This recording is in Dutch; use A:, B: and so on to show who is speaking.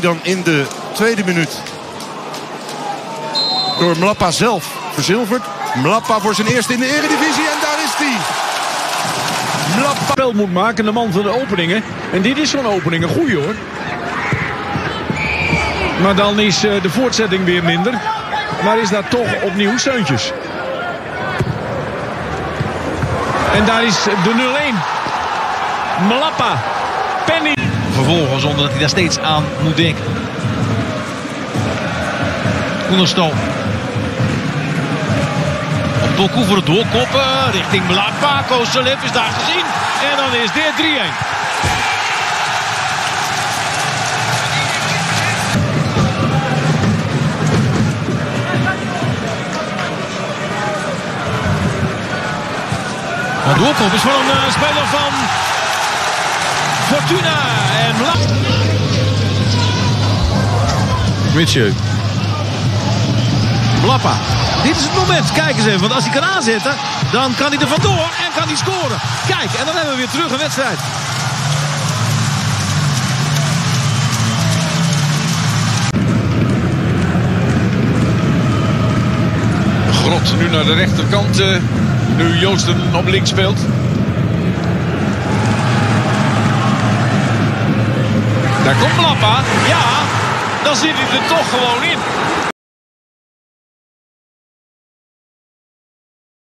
A: hij dan in de tweede minuut door Mlappa zelf verzilverd. Mlappa voor zijn eerste in de eredivisie en daar is hij. Mlappa.
B: spel moet maken, de man van de openingen. En dit is zo'n opening, een hoor. Maar dan is eh, de voortzetting weer minder. Maar is daar toch opnieuw Seuntjes. En daar is de 0-1. Mlappa. Penny.
C: Vervolgen zonder dat hij daar steeds aan moet denken. Koenerstal. Op Doku voor het doorkoppen. Richting Mlapa. Koselef is daar gezien. En dan is dit 3-1. Een doorkop is van een eh, speler van Fortuna.
B: Mitchell.
C: Blappa. Dit is het moment. Kijk eens even. Want als hij kan aanzetten, dan kan hij er vandoor en kan hij scoren. Kijk, en dan hebben we weer terug een wedstrijd.
B: Grot nu naar de rechterkant. eh, nu Joosten op links speelt.
C: Daar komt Blappa. Ja, dan zit hij er toch gewoon in.